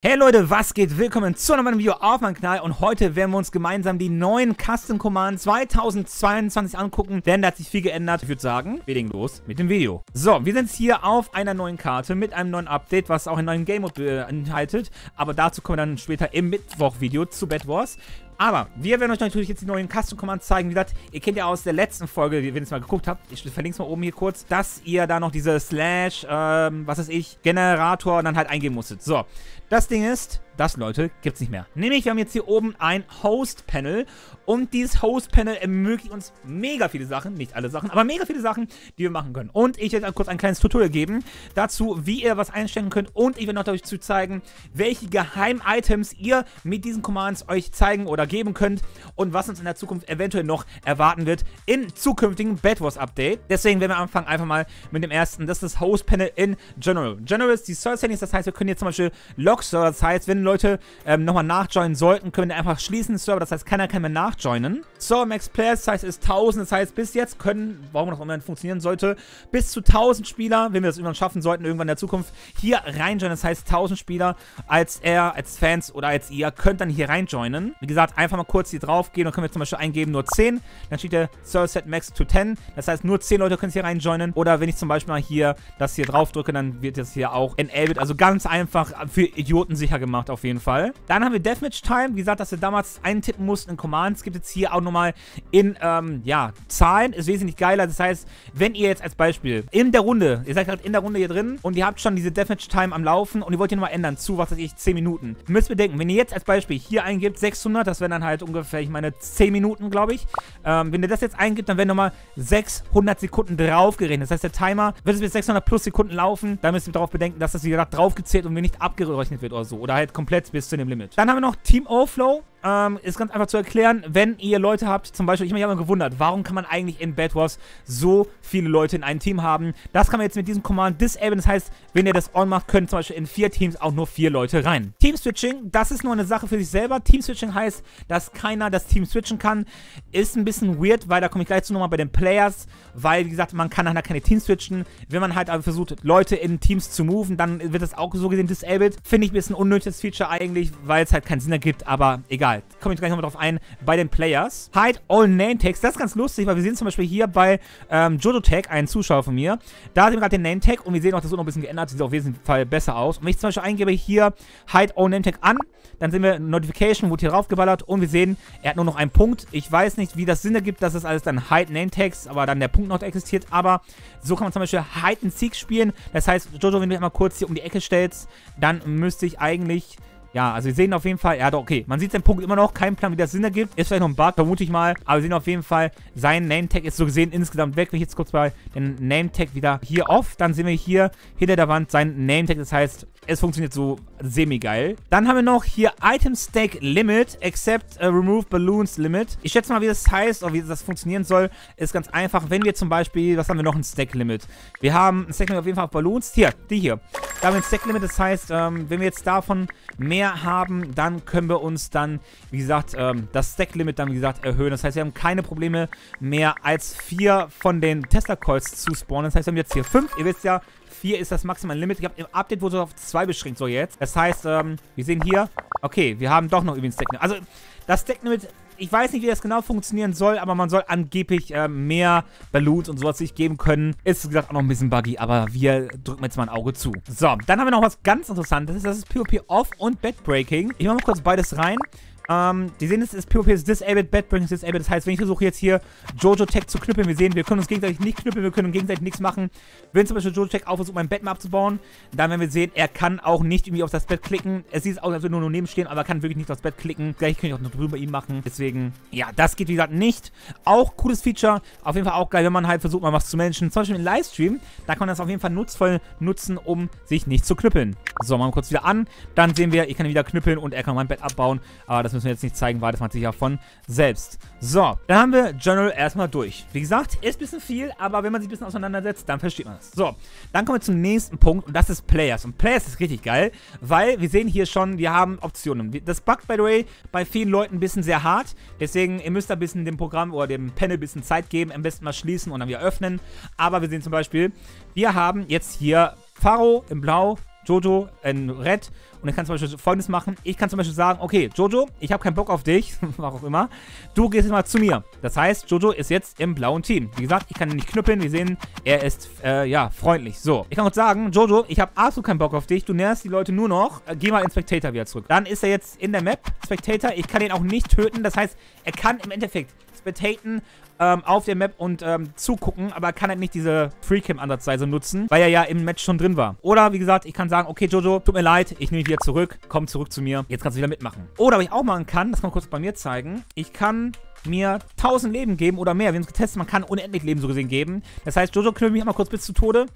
Hey Leute, was geht? Willkommen zu einem neuen Video auf meinem Kanal und heute werden wir uns gemeinsam die neuen Custom Commands 2022 angucken, denn da hat sich viel geändert. Ich würde sagen, wir legen los mit dem Video. So, wir sind hier auf einer neuen Karte mit einem neuen Update, was auch einen neuen Game Mode beinhaltet, aber dazu kommen wir dann später im Mittwoch-Video zu Bed Wars. Aber wir werden euch natürlich jetzt die neuen Custom Commands zeigen. Wie gesagt, ihr kennt ja aus der letzten Folge, wenn ihr es mal geguckt habt, ich verlinke es mal oben hier kurz, dass ihr da noch diese Slash, ähm, was weiß ich, Generator dann halt eingeben musstet. So, das Ding ist, das, Leute, gibt es nicht mehr. Nämlich, wir haben jetzt hier oben ein Host-Panel und dieses Host-Panel ermöglicht uns mega viele Sachen, nicht alle Sachen, aber mega viele Sachen, die wir machen können. Und ich werde kurz ein kleines Tutorial geben dazu, wie ihr was einstellen könnt und ich werde noch euch zu zeigen, welche Geheim-Items ihr mit diesen Commands euch zeigen oder geben könnt und was uns in der Zukunft eventuell noch erwarten wird in zukünftigen Bad Wars Update. Deswegen werden wir anfangen einfach mal mit dem ersten, das ist das Host-Panel in General. General ist die Server-Settings, das heißt, wir können jetzt zum Beispiel Log-Server, das heißt, wenn Leute ähm, nochmal nachjoinen sollten, können wir einfach schließen den Server. Das heißt, keiner kann mehr nachjoinen. Server Max Players, das heißt, ist 1000. Das heißt, bis jetzt können, warum auch immer funktionieren sollte, bis zu 1000 Spieler, wenn wir das irgendwann schaffen sollten, irgendwann in der Zukunft, hier reinjoinen. Das heißt, 1000 Spieler als er, als Fans oder als ihr, könnt dann hier reinjoinen. Wie gesagt, einfach mal kurz hier drauf gehen und können wir zum Beispiel eingeben, nur 10. Dann steht der Server Set Max to 10. Das heißt, nur 10 Leute können hier reinjoinen. Oder wenn ich zum Beispiel mal hier das hier drauf drücke, dann wird das hier auch enabled. Also ganz einfach für Idioten sicher gemacht auf auf jeden Fall. Dann haben wir Deathmatch Time. Wie gesagt, dass wir damals eintippen mussten in Commands. Gibt es hier auch nochmal in, ähm, ja, Zahlen. Ist wesentlich geiler. Das heißt, wenn ihr jetzt als Beispiel in der Runde, ihr seid gerade in der Runde hier drin und ihr habt schon diese Deathmatch Time am Laufen und ihr wollt hier nochmal ändern zu, was weiß ich, 10 Minuten. Ihr müsst bedenken, wenn ihr jetzt als Beispiel hier eingibt 600, das wären dann halt ungefähr, ich meine, 10 Minuten, glaube ich. Ähm, wenn ihr das jetzt eingibt, dann werden nochmal 600 Sekunden draufgerechnet. Das heißt, der Timer wird es bis 600 plus Sekunden laufen. Da müsst ihr darauf bedenken, dass das, wie gesagt, draufgezählt und mir nicht abgerechnet wird oder so. Oder halt komplett komplett bis zu dem Limit. Dann haben wir noch Team Overflow. Ähm, ist ganz einfach zu erklären, wenn ihr Leute habt, zum Beispiel, ich habe mich immer gewundert, warum kann man eigentlich in Bad Wars so viele Leute in einem Team haben? Das kann man jetzt mit diesem Command disablen, das heißt, wenn ihr das on macht, können zum Beispiel in vier Teams auch nur vier Leute rein. Team Switching, das ist nur eine Sache für sich selber. Team Switching heißt, dass keiner das Team switchen kann. Ist ein bisschen weird, weil da komme ich gleich zu nochmal bei den Players, weil, wie gesagt, man kann nachher keine Teams switchen. Wenn man halt aber versucht, Leute in Teams zu moven, dann wird das auch so gesehen disabled. Finde ich ein bisschen unnötiges Feature eigentlich, weil es halt keinen Sinn ergibt, aber egal egal. Komme ich gleich nochmal drauf ein bei den Players. Hide all Name Tags. Das ist ganz lustig, weil wir sehen zum Beispiel hier bei ähm, Jojo Tag, einen Zuschauer von mir. Da sehen wir gerade den Name Tag und wir sehen auch, das wird noch ein bisschen geändert. Sieht auf jeden Fall besser aus. Und wenn ich zum Beispiel eingebe hier Hide all Name Tag an, dann sehen wir Notification, wurde hier draufgeballert und wir sehen, er hat nur noch einen Punkt. Ich weiß nicht, wie das Sinn ergibt, dass es alles dann Hide Name Tags, aber dann der Punkt noch existiert. Aber so kann man zum Beispiel Hide and Seek spielen. Das heißt, Jojo, wenn du mal kurz hier um die Ecke stellst, dann müsste ich eigentlich ja, also wir sehen auf jeden Fall, ja doch, okay. Man sieht seinen Punkt immer noch, kein Plan, wie das Sinn ergibt. Ist vielleicht noch ein Bug, vermute ich mal. Aber wir sehen auf jeden Fall, sein Name-Tag ist so gesehen insgesamt weg. Wenn ich jetzt kurz mal den Name-Tag wieder hier off, dann sehen wir hier hinter der Wand sein Name-Tag. Das heißt, es funktioniert so semi-geil. Dann haben wir noch hier Item Stack Limit, except uh, Remove Balloons Limit. Ich schätze mal, wie das heißt oder wie das funktionieren soll, ist ganz einfach. Wenn wir zum Beispiel, was haben wir noch, ein Stack Limit? Wir haben ein Stack Limit auf jeden Fall auf Balloons. Hier, die hier. Da haben wir ein Stack Limit, das heißt, ähm, wenn wir jetzt davon mehr haben, dann können wir uns dann, wie gesagt, ähm, das Stack Limit dann, wie gesagt, erhöhen. Das heißt, wir haben keine Probleme mehr als vier von den Tesla Coils zu spawnen. Das heißt, wir haben jetzt hier fünf. Ihr wisst ja, 4 ist das maximale Limit. Ich habe im Update wurde es auf 2 beschränkt, so jetzt. Das heißt, ähm, wir sehen hier, okay, wir haben doch noch irgendwie ein Stack Limit. Also, das Stack Limit, ich weiß nicht, wie das genau funktionieren soll, aber man soll angeblich äh, mehr Balloons und sowas sich geben können. Ist, wie gesagt, auch noch ein bisschen buggy, aber wir drücken jetzt mal ein Auge zu. So, dann haben wir noch was ganz Interessantes. Das ist PvP Off und Backbreaking. Ich mache mal kurz beides rein. Ähm, die sehen, es ist PvP ist disabled, Bedbring ist disabled. Das heißt, wenn ich versuche jetzt hier Jojo Tech zu knüppeln, wir sehen, wir können uns gegenseitig nicht knüppeln, wir können gegenseitig nichts machen. Wenn zum Beispiel Jojo Tech auch versucht, mein Bett mal abzubauen, dann werden wir sehen, er kann auch nicht irgendwie auf das Bett klicken. Es sieht aus, als würde nur, nur stehen, aber er kann wirklich nicht aufs Bett klicken. Gleich kann ich auch noch drüber ihm machen. Deswegen, ja, das geht wie gesagt nicht. Auch cooles Feature. Auf jeden Fall auch geil, wenn man halt versucht, mal was zu managen. Zum Beispiel im Livestream, da kann man das auf jeden Fall nutzvoll nutzen, um sich nicht zu knüppeln. So, machen wir kurz wieder an. Dann sehen wir, ich kann ihn wieder knüppeln und er kann mein Bett abbauen. Aber das müssen wir jetzt nicht zeigen, weil das macht sich ja von selbst. So, dann haben wir Journal erstmal durch. Wie gesagt, ist ein bisschen viel, aber wenn man sich ein bisschen auseinandersetzt, dann versteht man es. So, dann kommen wir zum nächsten Punkt und das ist Players. Und Players ist richtig geil, weil wir sehen hier schon, wir haben Optionen. Das buggt, by the way, bei vielen Leuten ein bisschen sehr hart. Deswegen, ihr müsst da ein bisschen dem Programm oder dem Panel ein bisschen Zeit geben. Am besten mal schließen und dann wieder öffnen. Aber wir sehen zum Beispiel, wir haben jetzt hier Faro in Blau, Jojo in Red Und kannst du zum Beispiel folgendes machen. Ich kann zum Beispiel sagen, okay, Jojo, ich habe keinen Bock auf dich, warum auch immer. Du gehst jetzt mal zu mir. Das heißt, Jojo ist jetzt im blauen Team. Wie gesagt, ich kann ihn nicht knüppeln. Wir sehen, er ist, äh, ja, freundlich. So, ich kann auch sagen, Jojo, ich habe absolut keinen Bock auf dich. Du nervst die Leute nur noch. Äh, geh mal in Spectator wieder zurück. Dann ist er jetzt in der Map, Spectator. Ich kann ihn auch nicht töten. Das heißt, er kann im Endeffekt spectaten ähm, auf der Map und ähm, zugucken, aber kann halt nicht diese Freecam-Ansatzweise nutzen, weil er ja im Match schon drin war. Oder, wie gesagt, ich kann sagen, okay, Jojo, tut mir leid, ich nehme dich wieder zurück, komm zurück zu mir, jetzt kannst du wieder mitmachen. Oder, was ich auch machen kann, das kann man kurz bei mir zeigen, ich kann mir 1000 Leben geben oder mehr. Wir haben es getestet, man kann unendlich Leben so gesehen geben. Das heißt, Jojo knüppelt mich einmal kurz bis zu Tode.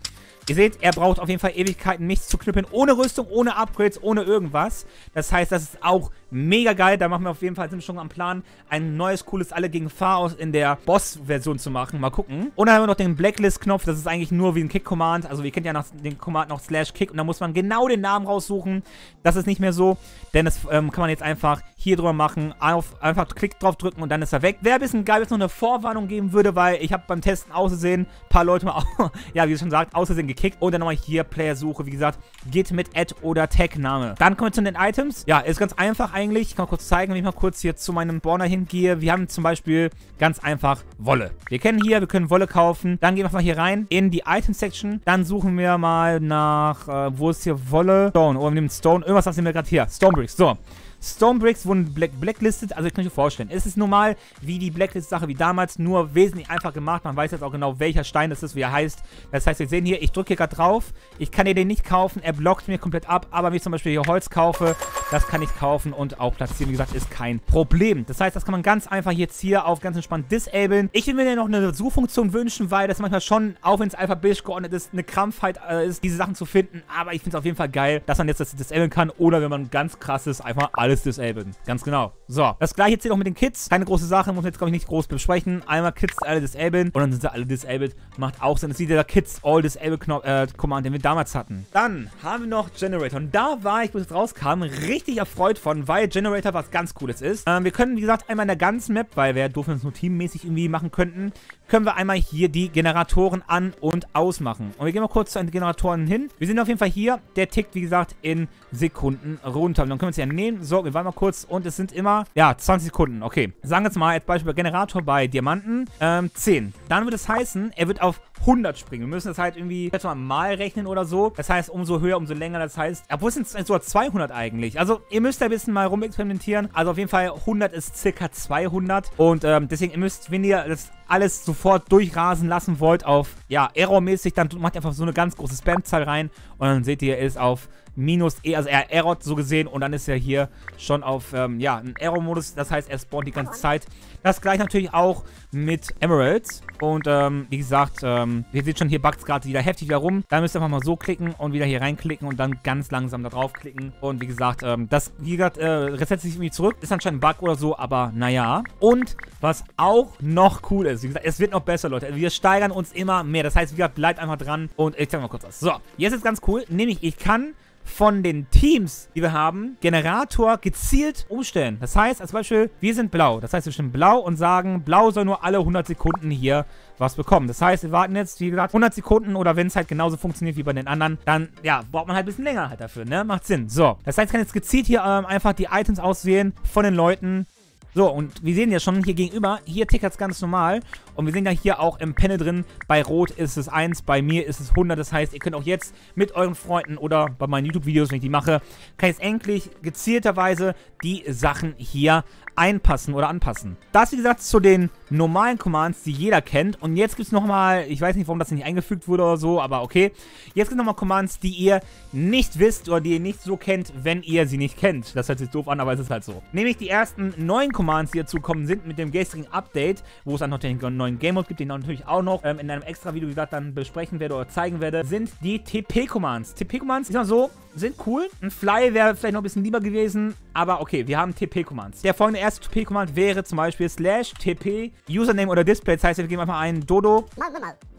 Ihr seht, er braucht auf jeden Fall Ewigkeiten, nichts zu knüppeln. Ohne Rüstung, ohne Upgrades, ohne irgendwas. Das heißt, das ist auch mega geil. Da machen wir auf jeden Fall, sind wir schon am Plan, ein neues, cooles Alle gegen Chaos in der Boss-Version zu machen. Mal gucken. Und dann haben wir noch den Blacklist-Knopf. Das ist eigentlich nur wie ein Kick-Command. Also, ihr kennt ja noch den Command noch Slash Kick. Und da muss man genau den Namen raussuchen. Das ist nicht mehr so, denn das ähm, kann man jetzt einfach hier drüber machen. Auf, einfach Klick drauf drücken und dann ist er weg. Wäre ein bisschen geil, wenn es noch eine Vorwarnung geben würde, weil ich habe beim Testen ausgesehen, ein paar Leute mal, ja, wie es schon sagt, ausgesehen gekickt. Und dann nochmal hier Player-Suche. Wie gesagt, geht mit Add oder Tag-Name. Dann kommen wir zu den Items. Ja, ist ganz einfach eigentlich. Ich kann mal kurz zeigen, wenn ich mal kurz hier zu meinem Spawner hingehe. Wir haben zum Beispiel ganz einfach Wolle. Wir kennen hier, wir können Wolle kaufen. Dann gehen wir mal hier rein in die Item-Section. Dann suchen wir mal nach, äh, wo ist hier Wolle? Stone. Oder wir nehmen Stone. Irgendwas was nehmen wir gerade hier. Stone Bricks. So. Stonebricks wurden black blacklisted, also ich kann euch vorstellen, es ist normal wie die Blacklist-Sache wie damals, nur wesentlich einfach gemacht. Man weiß jetzt auch genau, welcher Stein das ist, wie er heißt. Das heißt, wir sehen hier, ich drücke hier gerade drauf, ich kann hier den nicht kaufen, er blockt mir komplett ab, aber wenn ich zum Beispiel hier Holz kaufe, das kann ich kaufen und auch platzieren, wie gesagt, ist kein Problem. Das heißt, das kann man ganz einfach jetzt hier auf ganz entspannt disablen. Ich will mir ja noch eine Suchfunktion wünschen, weil das manchmal schon, auch wenn es alphabetisch geordnet ist, eine Krampfheit äh, ist, diese Sachen zu finden, aber ich finde es auf jeden Fall geil, dass man jetzt das disablen kann oder wenn man ganz krass ist, einfach alles alles disablen. Ganz genau. So, das gleiche zählt auch mit den Kits. Keine große Sache, muss man jetzt, glaube ich, nicht groß besprechen. Einmal Kits alle disablen und dann sind sie alle disabled. Macht auch Sinn. Das ist wieder der Kits All Disable äh, Command, den wir damals hatten. Dann haben wir noch Generator. Und da war ich, bis es rauskam, richtig erfreut von, weil Generator was ganz Cooles ist. Ähm, wir können, wie gesagt, einmal in der ganzen Map, weil wir doof es nur teammäßig irgendwie machen könnten, können wir einmal hier die Generatoren an- und ausmachen. Und wir gehen mal kurz zu den Generatoren hin. Wir sind auf jeden Fall hier. Der tickt, wie gesagt, in Sekunden runter. Und dann können wir uns ja nehmen. So, wir warten mal kurz. Und es sind immer, ja, 20 Sekunden. Okay. Sagen wir jetzt mal als Beispiel Generator bei Diamanten, ähm, 10. Dann wird es heißen, er wird auf 100 springen. Wir müssen das halt irgendwie jetzt mal mal rechnen oder so. Das heißt, umso höher, umso länger. Das heißt, obwohl es sind sogar 200 eigentlich. Also, ihr müsst da ein bisschen mal rumexperimentieren. Also, auf jeden Fall, 100 ist circa 200. Und ähm, deswegen, ihr müsst, wenn ihr das alles sofort durchrasen lassen wollt auf, ja, Error-mäßig, dann macht ihr einfach so eine ganz große Spam-Zahl rein und dann seht ihr, ist auf minus E, also er errort so gesehen und dann ist er hier schon auf, ähm, ja, einen Error-Modus, das heißt, er spawnt die ganze Zeit. Das gleiche natürlich auch mit Emeralds und, ähm, wie gesagt, ähm, ihr seht schon, hier buggt es gerade wieder heftig wieder rum. Da müsst ihr einfach mal so klicken und wieder hier reinklicken und dann ganz langsam da drauf klicken und wie gesagt, ähm, das, wie gesagt, äh, resettet sich irgendwie zurück, ist anscheinend ein Bug oder so, aber naja. Und was auch noch cool ist, wie gesagt, es wird noch besser, Leute. Wir steigern uns immer mehr, das heißt, wie gesagt, bleibt einfach dran und ich zeig mal kurz was. So, jetzt ist ganz cool, nämlich ich kann von den Teams, die wir haben, Generator gezielt umstellen. Das heißt, als Beispiel, wir sind blau. Das heißt, wir stimmen blau und sagen, blau soll nur alle 100 Sekunden hier was bekommen. Das heißt, wir warten jetzt, wie gesagt, 100 Sekunden oder wenn es halt genauso funktioniert wie bei den anderen, dann, ja, braucht man halt ein bisschen länger halt dafür, ne? Macht Sinn. So, das heißt, ich kann jetzt gezielt hier ähm, einfach die Items auswählen von den Leuten, so, und wir sehen ja schon hier gegenüber, hier tickert es ganz normal. Und wir sehen ja hier auch im Panel drin, bei Rot ist es 1, bei mir ist es 100. Das heißt, ihr könnt auch jetzt mit euren Freunden oder bei meinen YouTube-Videos, wenn ich die mache, kann ich jetzt endlich gezielterweise die Sachen hier einpassen oder anpassen. Das, wie gesagt, zu den normalen Commands, die jeder kennt. Und jetzt gibt es nochmal, ich weiß nicht, warum das nicht eingefügt wurde oder so, aber okay. Jetzt gibt es nochmal Commands, die ihr nicht wisst oder die ihr nicht so kennt, wenn ihr sie nicht kennt. Das hört sich doof an, aber es ist halt so. Nämlich die ersten neuen Commands, die dazu kommen, sind mit dem gestrigen Update, wo es dann noch den neuen Game Mode gibt, den ich natürlich auch noch ähm, in einem extra Video, wie gesagt, dann besprechen werde oder zeigen werde, sind die TP-Commands. TP-Commands, ist mal so, sind cool. Ein Fly wäre vielleicht noch ein bisschen lieber gewesen, aber okay, wir haben TP-Commands. Der folgende erste TP-Command wäre zum Beispiel slash TP Username oder Display. Das heißt, wir geben einfach einen Dodo.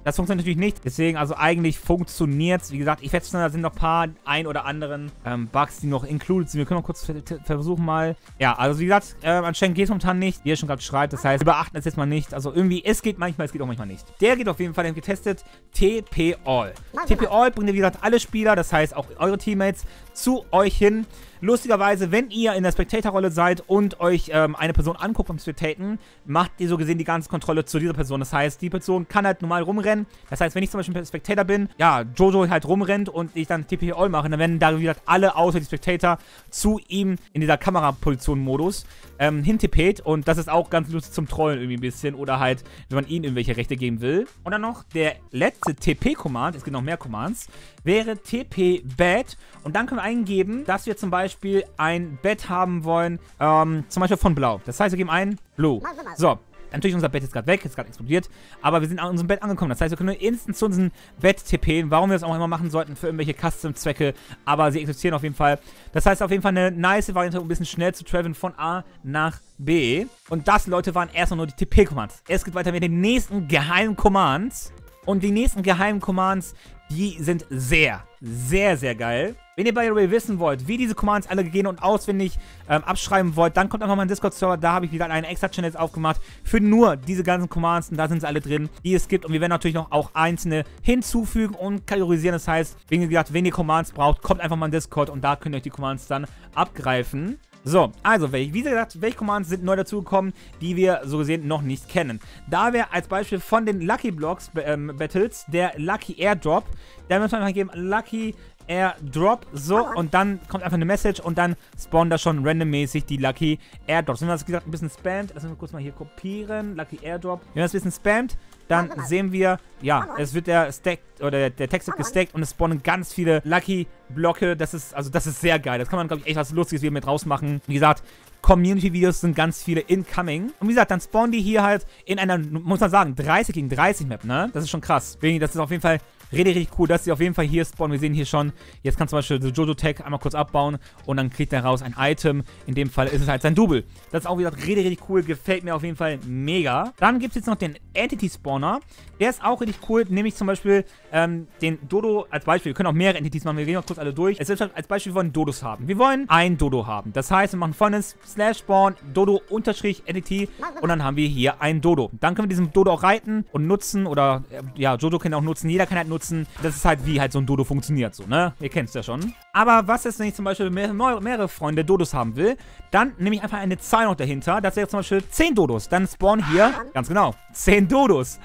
Das funktioniert natürlich nicht. Deswegen, also eigentlich funktioniert es. Wie gesagt, ich feststelle, da sind noch ein paar ein oder anderen ähm, Bugs, die noch included sind. Wir können mal kurz versuchen mal. Ja, also wie gesagt, äh, anscheinend geht es momentan nicht. Wie er schon gerade schreibt. Das heißt, wir beachten es jetzt mal nicht. Also irgendwie, es geht manchmal, es geht auch manchmal nicht. Der geht auf jeden Fall, den getestet. TP All. TP All bringt, wie gesagt, alle Spieler, das heißt auch eure Teammates, zu euch hin. Lustigerweise, wenn ihr in der Spectator-Rolle seid und euch ähm, eine Person anguckt beim Spectaten, macht ihr so gesehen die ganze Kontrolle zu dieser Person. Das heißt, die Person kann halt normal rumrennen. Das heißt, wenn ich zum Beispiel Spectator bin, ja, Jojo halt rumrennt und ich dann TP All mache, dann werden da wieder alle außer die Spectator zu ihm in dieser Kameraposition-Modus ähm, hintippt. Und das ist auch ganz lustig zum Trollen irgendwie ein bisschen. Oder halt, wenn man ihnen irgendwelche Rechte geben will. Und dann noch der letzte TP-Command, es gibt noch mehr Commands, wäre TP-Bad. Und dann können wir eingeben, dass wir zum Beispiel ein Bett haben wollen, ähm, zum Beispiel von Blau. Das heißt, wir geben ein Blue. So, Natürlich, unser Bett ist gerade weg, ist gerade explodiert, aber wir sind an unserem Bett angekommen. Das heißt, wir können instant zu unserem Bett tippen, warum wir das auch immer machen sollten für irgendwelche Custom-Zwecke, aber sie existieren auf jeden Fall. Das heißt, auf jeden Fall eine nice Variante, um ein bisschen schnell zu traveln von A nach B. Und das, Leute, waren erstmal nur die TP-Commands. Es geht weiter mit den nächsten geheimen Commands. Und die nächsten geheimen Commands, die sind sehr, sehr, sehr geil. Wenn ihr by the way wissen wollt, wie diese Commands alle gehen und auswendig ähm, abschreiben wollt, dann kommt einfach mal in Discord-Server. Da habe ich wieder einen extra Channel aufgemacht für nur diese ganzen Commands. Und da sind sie alle drin, die es gibt. Und wir werden natürlich noch auch einzelne hinzufügen und kategorisieren. Das heißt, wie gesagt, wenn ihr Commands braucht, kommt einfach mal in Discord und da könnt ihr euch die Commands dann abgreifen. So, also, wie gesagt, welche Commands sind neu dazugekommen, die wir so gesehen noch nicht kennen. Da wäre als Beispiel von den Lucky Blocks ähm, Battles der Lucky Airdrop. Da müssen wir einfach geben, Lucky Airdrop, so, und dann kommt einfach eine Message und dann spawnen da schon randommäßig die Lucky Airdrops. Wenn man das, wie gesagt, ein bisschen spammt, lassen wir kurz mal hier kopieren, Lucky Airdrop. Wenn man das ein bisschen spammt, dann sehen wir, ja, es wird der Stack, oder der Text wird gestackt und es spawnen ganz viele Lucky Blocke. Das ist, also das ist sehr geil. Das kann man, glaube ich, echt was Lustiges wieder mit rausmachen. Wie gesagt, Community-Videos sind ganz viele incoming. Und wie gesagt, dann spawnen die hier halt in einer, muss man sagen, 30 gegen 30 Map, ne? Das ist schon krass. Das ist auf jeden Fall Richtig, richtig cool, dass sie auf jeden Fall hier spawnen. Wir sehen hier schon, jetzt kann zum Beispiel der Jojo-Tag einmal kurz abbauen und dann kriegt er raus ein Item. In dem Fall ist es halt sein Double. Das ist auch wieder richtig, richtig cool. Gefällt mir auf jeden Fall mega. Dann gibt es jetzt noch den Entity-Spawner. Der ist auch richtig cool, nämlich zum Beispiel ähm, den Dodo als Beispiel. Wir können auch mehrere Entities machen, wir gehen mal kurz alle durch. Es ist als Beispiel, wir wollen Dodos haben. Wir wollen ein Dodo haben. Das heißt, wir machen folgendes, slash spawn, Dodo unterstrich Entity und dann haben wir hier ein Dodo. Dann können wir diesen Dodo auch reiten und nutzen oder, äh, ja, Jojo kann auch nutzen, jeder kann halt nutzen nutzen. Das ist halt, wie halt so ein Dodo funktioniert, so, ne? Ihr kennt es ja schon. Aber was ist, wenn ich zum Beispiel mehr, mehrere Freunde Dodos haben will? Dann nehme ich einfach eine Zahl noch dahinter. Das wäre zum Beispiel 10 Dodos. Dann spawnen hier, ganz genau, 10 Dodos.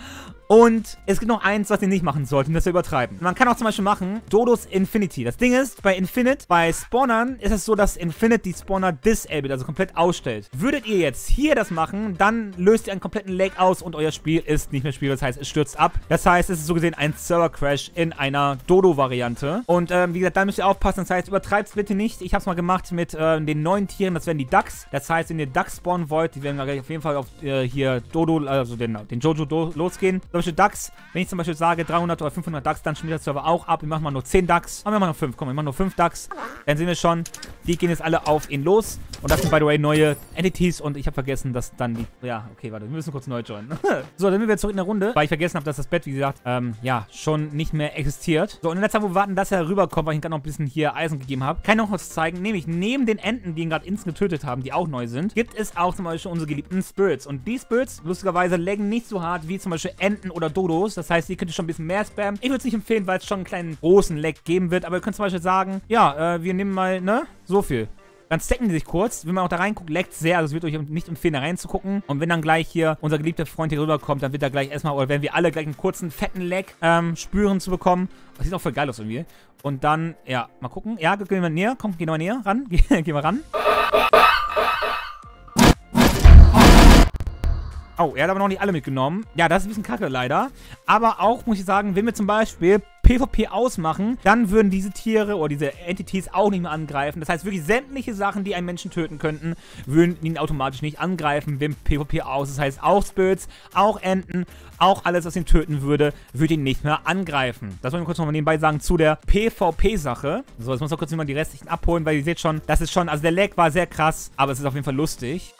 Und es gibt noch eins, was ihr nicht machen solltet, das wir übertreiben. Man kann auch zum Beispiel machen, Dodos Infinity. Das Ding ist, bei Infinite, bei Spawnern ist es so, dass Infinite die Spawner disabled, also komplett ausstellt. Würdet ihr jetzt hier das machen, dann löst ihr einen kompletten Lag aus und euer Spiel ist nicht mehr spielbar. Das heißt, es stürzt ab. Das heißt, es ist so gesehen ein Server-Crash in einer Dodo-Variante. Und ähm, wie gesagt, da müsst ihr aufpassen. Das heißt, übertreibt es bitte nicht. Ich habe es mal gemacht mit äh, den neuen Tieren. Das wären die Ducks. Das heißt, wenn ihr Ducks spawnen wollt, die werden auf jeden Fall auf äh, hier Dodo, also den, den Jojo losgehen. Zum Beispiel Ducks. Wenn ich zum Beispiel sage 300 oder 500 Ducks, dann schmiert der Server auch ab. Wir machen mal nur 10 Ducks. Aber wir machen nur 5. Komm, wir machen nur 5 Ducks. Dann sehen wir schon, die gehen jetzt alle auf ihn los. Und das sind, by the way, neue Entities. Und ich habe vergessen, dass dann die... Ja, okay, warte. Wir müssen kurz neu joinen. so, dann sind wir zurück in der Runde. Weil ich vergessen habe, dass das Bett, wie gesagt, ähm, ja, schon nicht mehr existiert. So, und in der Zeit, wo wir warten, dass er rüberkommt, weil ich ihm gerade noch ein bisschen hier Eisen gegeben habe, kann ich noch was zeigen. Nämlich, neben den Enten, die ihn gerade instant getötet haben, die auch neu sind, gibt es auch zum Beispiel unsere geliebten Spirits. Und die Spirits, lustigerweise, laggen nicht so hart wie zum Beispiel Enten oder Dodos. Das heißt, ihr könnt schon ein bisschen mehr spammen. Ich würde es nicht empfehlen, weil es schon einen kleinen großen Lag geben wird. Aber ihr könnt zum Beispiel sagen, ja, äh, wir nehmen mal, ne, so viel. Dann stacken die sich kurz. Wenn man auch da reinguckt, leckt sehr. Also es wird euch nicht empfehlen, da reinzugucken. Und wenn dann gleich hier unser geliebter Freund hier rüberkommt, dann wird er gleich erstmal, oder werden wir alle gleich einen kurzen, fetten Lag ähm, spüren zu bekommen. Das sieht auch voll geil aus irgendwie. Und dann, ja, mal gucken. Ja, gehen wir näher. Komm, geh mal näher ran. geh, geh mal ran. Oh, er hat aber noch nicht alle mitgenommen. Ja, das ist ein bisschen kacke leider. Aber auch, muss ich sagen, wenn wir zum Beispiel PvP ausmachen, dann würden diese Tiere oder diese Entities auch nicht mehr angreifen. Das heißt, wirklich sämtliche Sachen, die einen Menschen töten könnten, würden ihn automatisch nicht angreifen, wenn PvP aus. Das heißt, auch Spirits, auch Enten, auch alles, was ihn töten würde, würde ihn nicht mehr angreifen. Das wollen wir kurz noch mal nebenbei sagen zu der PvP-Sache. So, jetzt muss ich kurz mal die restlichen abholen, weil ihr seht schon, das ist schon, also der Lag war sehr krass, aber es ist auf jeden Fall lustig.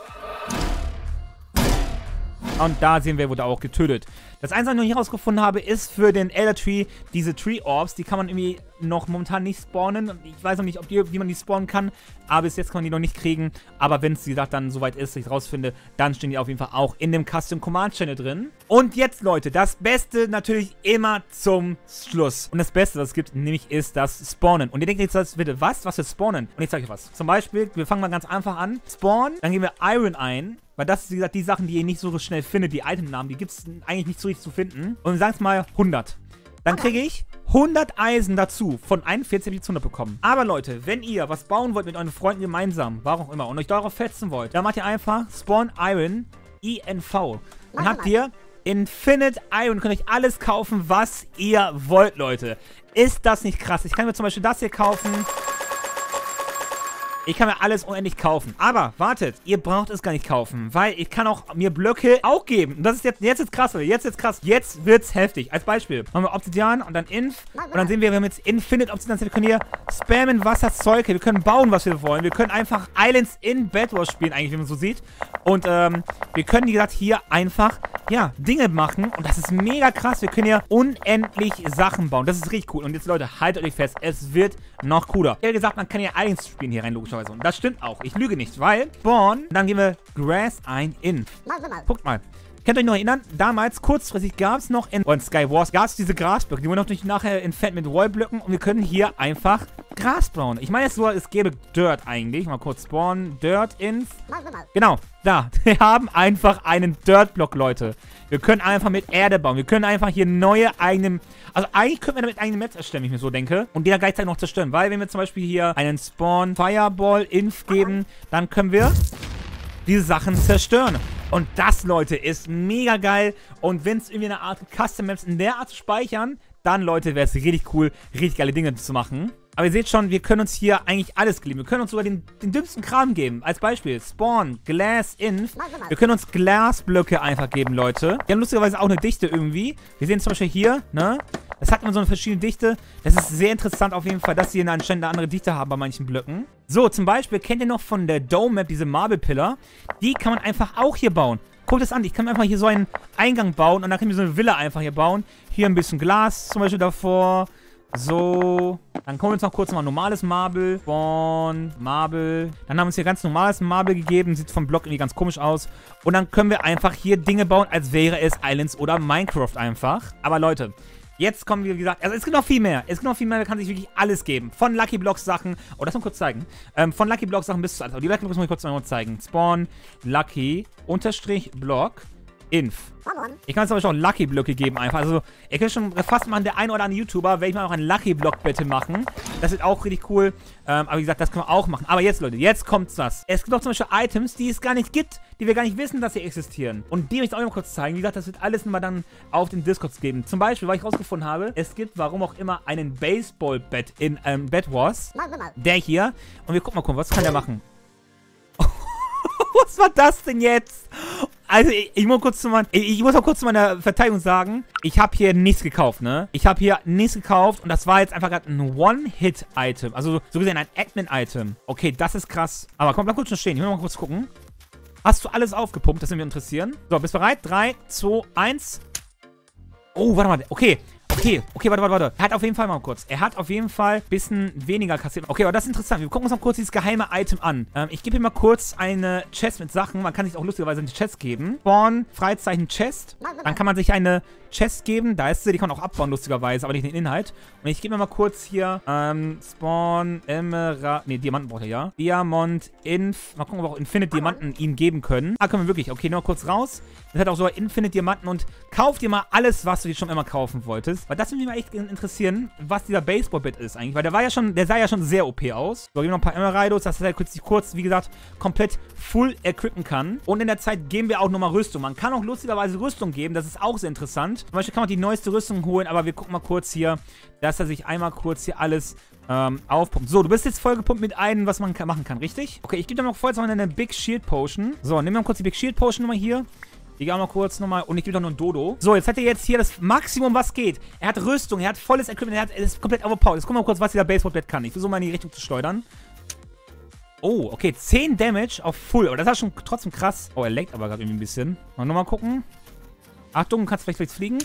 Und da sehen wir, wurde auch getötet. Das Einzige, was ich noch nicht rausgefunden habe, ist für den Elder Tree diese Tree Orbs. Die kann man irgendwie noch momentan nicht spawnen. Ich weiß noch nicht, ob die, wie man die spawnen kann, aber bis jetzt kann man die noch nicht kriegen. Aber wenn es, wie gesagt, dann soweit ist, ich rausfinde, dann stehen die auf jeden Fall auch in dem Custom Command Channel drin. Und jetzt, Leute, das Beste natürlich immer zum Schluss. Und das Beste, was es gibt, nämlich ist das Spawnen. Und ihr denkt jetzt bitte, was? Was ist Spawnen? Und ich zeige euch was. Zum Beispiel, wir fangen mal ganz einfach an. Spawn, dann geben wir Iron ein. Weil das ist, wie gesagt, die Sachen, die ihr nicht so schnell findet, die Itemnamen, die gibt es eigentlich nicht so richtig zu finden. Und wir sagen es mal 100. Dann kriege ich 100 Eisen dazu. Von 41 habe ich jetzt 100 bekommen. Aber Leute, wenn ihr was bauen wollt mit euren Freunden gemeinsam, warum auch immer, und euch darauf fetzen wollt, dann macht ihr einfach Spawn Iron INV. Dann habt ihr Infinite Iron. Könnt euch alles kaufen, was ihr wollt, Leute. Ist das nicht krass? Ich kann mir zum Beispiel das hier kaufen. Ich kann mir alles unendlich kaufen. Aber, wartet, ihr braucht es gar nicht kaufen, weil ich kann auch mir Blöcke auch geben. Und das ist jetzt, jetzt ist krass. Jetzt ist krass. Jetzt wird's heftig. Als Beispiel machen wir Obsidian und dann Inf. Und dann sehen wir, wir haben jetzt Infinite Obsidian. Wir können hier spammen, was das Zeug Wir können bauen, was wir wollen. Wir können einfach Islands in Bedwars spielen, eigentlich, wie man so sieht. Und, ähm, wir können, wie gesagt, hier einfach, ja, Dinge machen. Und das ist mega krass. Wir können hier unendlich Sachen bauen. Das ist richtig cool. Und jetzt, Leute, haltet euch fest. Es wird noch cooler. Ich habe gesagt, man kann ja Islands spielen hier rein, logischerweise logischerweise. Und das stimmt auch. Ich lüge nicht, weil Spawn, dann gehen wir Grass ein in. Guckt mal. Könnt ihr euch noch erinnern? Damals, kurzfristig, gab es noch in und Skywars, gab es diese Grasblöcke. Die wurden natürlich nachher entfernt mit Wallblöcken. Und wir können hier einfach Gras bauen. Ich meine jetzt so, es gäbe Dirt eigentlich. Mal kurz spawnen. Dirt Inf. Genau, da. Wir haben einfach einen Dirt-Block, Leute. Wir können einfach mit Erde bauen. Wir können einfach hier neue eigene... Also eigentlich können wir damit eigene Maps erstellen, wenn ich mir so denke. Und die dann gleichzeitig noch zerstören. Weil wenn wir zum Beispiel hier einen Spawn Fireball Inf geben, dann können wir diese Sachen zerstören. Und das, Leute, ist mega geil. Und wenn es irgendwie eine Art Custom Maps in der Art zu speichern, dann, Leute, wäre es richtig cool, richtig geile Dinge zu machen. Aber ihr seht schon, wir können uns hier eigentlich alles geben. Wir können uns sogar den, den dümmsten Kram geben. Als Beispiel Spawn, Glass, Inf. Wir können uns Glasblöcke einfach geben, Leute. Die haben lustigerweise auch eine Dichte irgendwie. Wir sehen zum Beispiel hier, ne? Das hat immer so eine verschiedene Dichte. Das ist sehr interessant auf jeden Fall, dass sie anscheinend eine andere Dichte haben bei manchen Blöcken. So, zum Beispiel, kennt ihr noch von der Dome Map diese Marble Pillar? Die kann man einfach auch hier bauen. Guckt es an, ich kann einfach hier so einen Eingang bauen und dann kann ich so eine Villa einfach hier bauen. Hier ein bisschen Glas zum Beispiel davor. So, dann kommen wir jetzt noch kurz mal normales Marble. Spawn, Marble. Dann haben wir uns hier ganz normales Marble gegeben. Sieht vom Block irgendwie ganz komisch aus. Und dann können wir einfach hier Dinge bauen, als wäre es Islands oder Minecraft einfach. Aber Leute, Jetzt kommen wir, wie gesagt, also es gibt noch viel mehr. Es gibt noch viel mehr, da kann sich wirklich alles geben. Von Lucky Blocks Sachen, oh, das mal kurz zeigen. Ähm, von Lucky Blocks Sachen bis zu, also die Lucky Blocks muss ich kurz noch zeigen. Spawn, Lucky, Unterstrich, Block. Inf. Ich kann es aber schon Lucky-Blöcke geben einfach. Also, ihr könnt schon fast mal der ein oder andere YouTuber, werde ich mal auch einen Lucky-Block bitte machen. Das wird auch richtig cool. Ähm, aber wie gesagt, das können wir auch machen. Aber jetzt, Leute, jetzt kommt's das. Es gibt auch zum Beispiel Items, die es gar nicht gibt, die wir gar nicht wissen, dass sie existieren. Und die will ich auch mal kurz zeigen. Wie gesagt, das wird alles mal dann auf den Discords geben. Zum Beispiel, weil ich rausgefunden habe, es gibt, warum auch immer, einen Baseball-Bat in ähm, Bed Wars. Der hier. Und wir gucken mal, was kann der machen? was war das denn jetzt? Also, ich, ich, muss kurz zu mein, ich, ich muss auch kurz zu meiner Verteidigung sagen, ich habe hier nichts gekauft, ne? Ich habe hier nichts gekauft und das war jetzt einfach gerade ein One-Hit-Item. Also, so gesehen ein Admin-Item. Okay, das ist krass. Aber komm, bleib kurz stehen. Ich will mal kurz gucken. Hast du alles aufgepumpt? Das würde mich interessieren. So, bist du bereit? 3, 2, 1. Oh, warte mal. Okay, Okay, okay, warte, warte, warte. Er hat auf jeden Fall mal kurz. Er hat auf jeden Fall ein bisschen weniger kassiert. Okay, aber das ist interessant. Wir gucken uns noch kurz dieses geheime Item an. Ähm, ich gebe ihm mal kurz eine Chest mit Sachen. Man kann sich auch lustigerweise eine Chest geben. Spawn, Freizeichen, Chest. Dann kann man sich eine Chest geben. Da ist sie, die kann man auch abbauen, lustigerweise, aber nicht den Inhalt. Und ich gebe mir mal kurz hier ähm, Spawn, Emerald, ne, Diamanten braucht er ja. Diamond, Inf. Mal gucken, ob wir auch Infinite Diamanten ihm geben können. Ah, können wir wirklich. Okay, nur kurz raus. Das hat auch so Infinite Diamanten und kauf dir mal alles, was du dir schon immer kaufen wolltest. Weil das würde mich mal echt interessieren, was dieser Baseball-Bit ist eigentlich. Weil der war ja schon, der sah ja schon sehr OP aus. So, geben wir noch ein paar Emeraldos, dass er halt kurz, kurz, wie gesagt, komplett full equippen kann. Und in der Zeit geben wir auch nochmal Rüstung. Man kann auch lustigerweise Rüstung geben, das ist auch sehr interessant. Zum Beispiel kann man die neueste Rüstung holen, aber wir gucken mal kurz hier, dass er sich einmal kurz hier alles ähm, aufpumpt. So, du bist jetzt vollgepumpt mit einem, was man machen kann, richtig? Okay, ich gebe dir noch vorher noch eine Big Shield Potion. So, nehmen wir mal kurz die Big Shield Potion nochmal hier. Die gehen wir mal kurz nochmal. Und ich gebe doch nur ein Dodo. So, jetzt hat er jetzt hier das Maximum, was geht. Er hat Rüstung, er hat volles Equipment, er, hat, er ist komplett overpowered. Jetzt gucken wir mal kurz, was dieser Baseball-Bett kann. Ich versuche mal in die Richtung zu schleudern. Oh, okay, 10 Damage auf Full. Aber das ist schon trotzdem krass. Oh, er leckt aber gerade irgendwie ein bisschen. Mal nochmal gucken. Achtung, kannst vielleicht, vielleicht fliegen.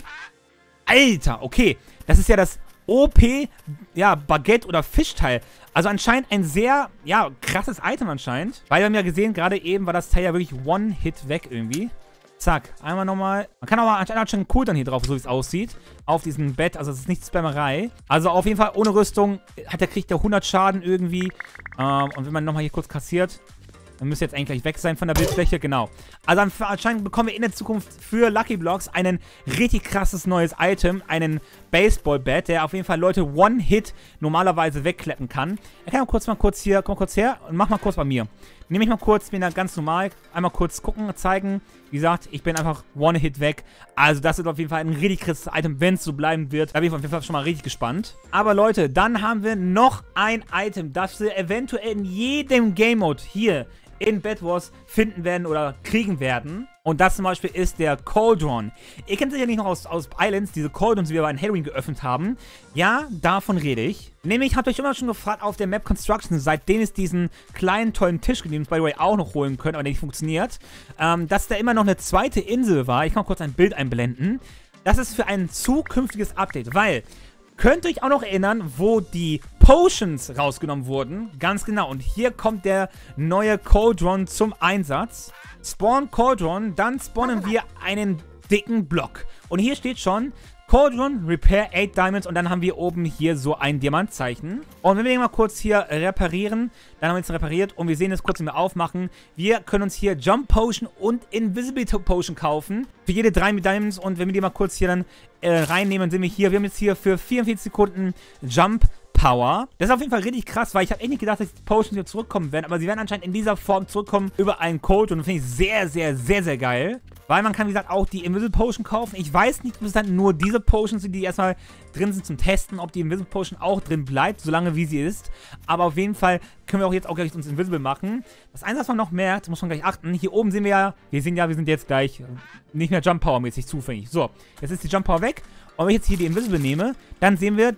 Alter, okay. Das ist ja das OP, ja, Baguette oder Fischteil. Also anscheinend ein sehr, ja, krasses Item anscheinend. Weil wir haben ja gesehen, gerade eben war das Teil ja wirklich One-Hit weg irgendwie. Zack, einmal nochmal. Man kann aber anscheinend schon cool dann hier drauf, so wie es aussieht. Auf diesem Bett, also es ist nicht Spammerei. Also auf jeden Fall ohne Rüstung hat der kriegt der 100 Schaden irgendwie. Ähm, und wenn man nochmal hier kurz kassiert, dann müsste jetzt eigentlich gleich weg sein von der Bildfläche, genau. Also anscheinend bekommen wir in der Zukunft für Lucky Blocks einen richtig krasses neues Item, einen Baseball-Bat, der auf jeden Fall Leute One-Hit normalerweise wegkleppen kann. Er kann mal kurz mal kurz hier, komm mal kurz her und mach mal kurz bei mir. Nehme ich mal kurz, bin da ganz normal, einmal kurz gucken, zeigen. Wie gesagt, ich bin einfach One-Hit weg. Also das ist auf jeden Fall ein richtig krasses Item, wenn es so bleiben wird. Da bin ich auf jeden Fall schon mal richtig gespannt. Aber Leute, dann haben wir noch ein Item, das wir eventuell in jedem Game-Mode hier in Bed Wars finden werden oder kriegen werden. Und das zum Beispiel ist der Cauldron. Ihr kennt sicherlich noch aus, aus Islands, diese Cauldrons, die wir bei Halloween geöffnet haben. Ja, davon rede ich. Nämlich, habt euch immer schon gefragt auf der Map Construction, seitdem es diesen kleinen, tollen Tisch gibt, den ihr by the way auch noch holen könnt, aber der nicht funktioniert, ähm, dass da immer noch eine zweite Insel war. Ich kann mal kurz ein Bild einblenden. Das ist für ein zukünftiges Update, weil Könnt ihr euch auch noch erinnern, wo die Potions rausgenommen wurden? Ganz genau. Und hier kommt der neue Cauldron zum Einsatz. Spawn Cauldron, dann spawnen wir einen dicken Block. Und hier steht schon, Cauldron, Repair 8 Diamonds und dann haben wir oben hier so ein Diamantzeichen. Und wenn wir den mal kurz hier reparieren, dann haben wir es repariert und wir sehen es kurz, wenn wir aufmachen. Wir können uns hier Jump Potion und Invisibility Potion kaufen. Für jede 3 Diamonds und wenn wir die mal kurz hier dann äh, reinnehmen, sehen wir hier, wir haben jetzt hier für 44 Sekunden Jump Power. Das ist auf jeden Fall richtig krass, weil ich habe echt nicht gedacht, dass die Potions wieder zurückkommen werden, aber sie werden anscheinend in dieser Form zurückkommen über einen Code und das finde ich sehr, sehr, sehr, sehr geil. Weil man kann, wie gesagt, auch die Invisible Potion kaufen. Ich weiß nicht, ob es dann nur diese Potions sind, die erstmal drin sind zum Testen, ob die Invisible Potion auch drin bleibt, solange wie sie ist. Aber auf jeden Fall können wir auch jetzt auch gleich uns Invisible machen. Das Einzige, was man noch merkt, muss man gleich achten. Hier oben sehen wir ja, wir sehen ja, wir sind jetzt gleich nicht mehr Jump Power mäßig zufällig. So, jetzt ist die Jump Power weg. Und wenn ich jetzt hier die Invisible nehme, dann sehen wir,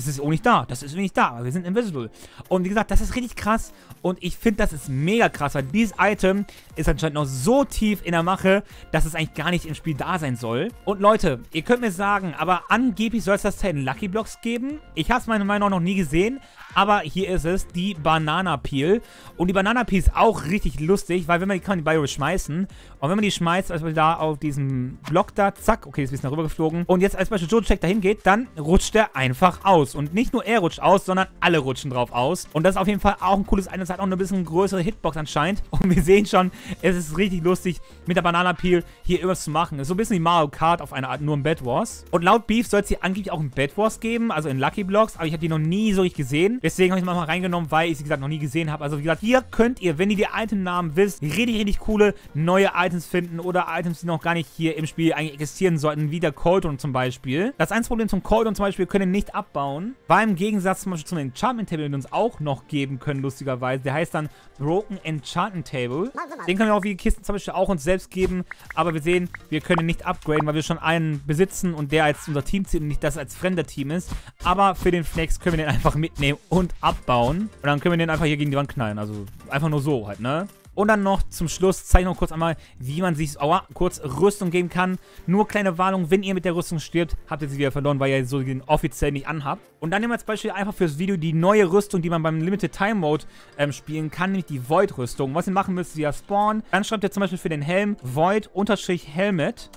das ist auch nicht da. Das ist nicht da. Wir sind invisible. Und wie gesagt, das ist richtig krass. Und ich finde, das ist mega krass, weil dieses Item ist anscheinend noch so tief in der Mache, dass es eigentlich gar nicht im Spiel da sein soll. Und Leute, ihr könnt mir sagen, aber angeblich soll es das Teil in Lucky Blocks geben. Ich habe es meiner Meinung nach noch nie gesehen. Aber hier ist es, die Banana Peel. Und die Banana Peel ist auch richtig lustig, weil wenn man die kann die Bio schmeißen. Und wenn man die schmeißt, als da auf diesem Block da, zack, okay, ist ein bisschen rübergeflogen. Und jetzt als Beispiel Jojo Check dahin geht, dann rutscht der einfach aus. Und nicht nur er rutscht aus, sondern alle rutschen drauf aus. Und das ist auf jeden Fall auch ein cooles Item. Das hat auch eine bisschen größere Hitbox anscheinend. Und wir sehen schon, es ist richtig lustig, mit der Banana Peel hier irgendwas zu machen. Das ist so ein bisschen wie Mario Kart auf eine Art, nur im Bed Wars. Und laut Beef soll es hier angeblich auch in Bed Wars geben, also in Lucky Blocks. Aber ich habe die noch nie so richtig gesehen. Deswegen habe ich es mal reingenommen, weil ich sie, gesagt, noch nie gesehen habe. Also, wie gesagt, hier könnt ihr, wenn ihr die Itemnamen wisst, richtig, richtig coole neue Items finden oder Items, die noch gar nicht hier im Spiel eigentlich existieren sollten, wie der Cauldron zum Beispiel. Das einzige Problem zum Cauldron zum Beispiel, können nicht abbauen, weil im Gegensatz zum Beispiel zum Enchantment Table, den wir uns auch noch geben können, lustigerweise, der heißt dann Broken Enchantment Table. Den können wir auch wie Kisten zum Beispiel auch uns selbst geben, aber wir sehen, wir können nicht upgraden, weil wir schon einen besitzen und der als unser Team zählt und nicht das als fremder Team ist. Aber für den Flex können wir den einfach mitnehmen und abbauen. Und dann können wir den einfach hier gegen die Wand knallen. Also einfach nur so halt, ne? Und dann noch zum Schluss zeige ich noch kurz einmal, wie man sich aua, kurz Rüstung geben kann. Nur kleine Warnung, wenn ihr mit der Rüstung stirbt, habt ihr sie wieder verloren, weil ihr so den offiziell nicht anhabt. Und dann nehmen wir als Beispiel einfach fürs Video die neue Rüstung, die man beim Limited Time Mode ähm, spielen kann, nämlich die Void-Rüstung. Was ihr machen müsst, ist ja spawnen. Dann schreibt ihr zum Beispiel für den Helm Void-Helmet.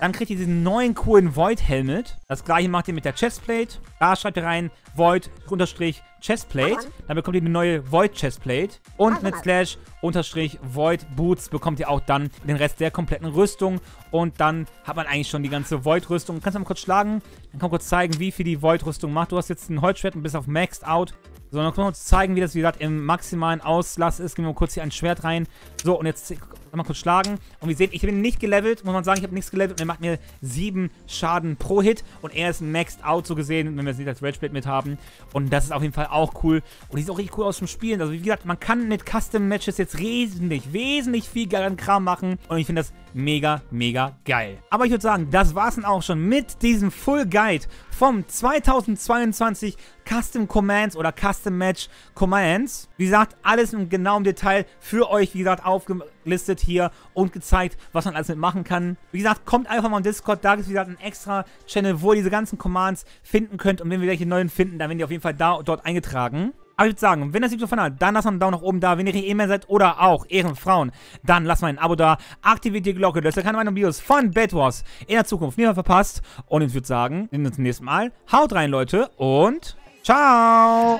Dann kriegt ihr diesen neuen coolen Void-Helmet. Das gleiche macht ihr mit der Chestplate. Da schreibt ihr rein Void-Chestplate. Dann bekommt ihr eine neue Void-Chestplate. Und mit Slash unterstrich Void Boots bekommt ihr auch dann den Rest der kompletten Rüstung. Und dann hat man eigentlich schon die ganze Void-Rüstung. Kannst du mal kurz schlagen? Dann kann man kurz zeigen, wie viel die Void-Rüstung macht. Du hast jetzt ein Holzschwert und bist auf Maxed Out. So, dann können wir uns zeigen, wie das, wie gesagt, im maximalen Auslass ist. Gehen wir mal kurz hier ein Schwert rein. So, und jetzt mal kurz schlagen. Und wie seht, ich bin nicht gelevelt, muss man sagen, ich habe nichts gelevelt. Und er macht mir 7 Schaden pro Hit. Und er ist maxed out, so gesehen, wenn wir es nicht als Rageblade mit haben. Und das ist auf jeden Fall auch cool. Und die sieht auch richtig cool aus zum Spielen. Also wie gesagt, man kann mit Custom-Matches jetzt wesentlich, wesentlich viel geilen Kram machen. Und ich finde das mega, mega geil. Aber ich würde sagen, das war's dann auch schon mit diesem Full Guide vom 2022 Custom Commands oder Custom Match Commands. Wie gesagt, alles im genauen Detail für euch, wie gesagt, aufgelistet hier und gezeigt, was man alles mitmachen kann. Wie gesagt, kommt einfach mal in Discord, da gibt es, wie gesagt, einen extra Channel, wo ihr diese ganzen Commands finden könnt und wenn wir welche neuen finden, dann werden die auf jeden Fall da dort eingetragen. Aber ich würde sagen, wenn das Video gefallen hat, dann lasst mal einen Daumen nach oben da. Wenn ihr eh mehr seid oder auch Ehrenfrauen, dann lasst mal ein Abo da. Aktiviert die Glocke, dass ihr keine weiteren Videos von Bad Wars in der Zukunft nicht mehr verpasst. Und ich würde sagen, sehen uns zum nächsten Mal. Haut rein, Leute, und ciao!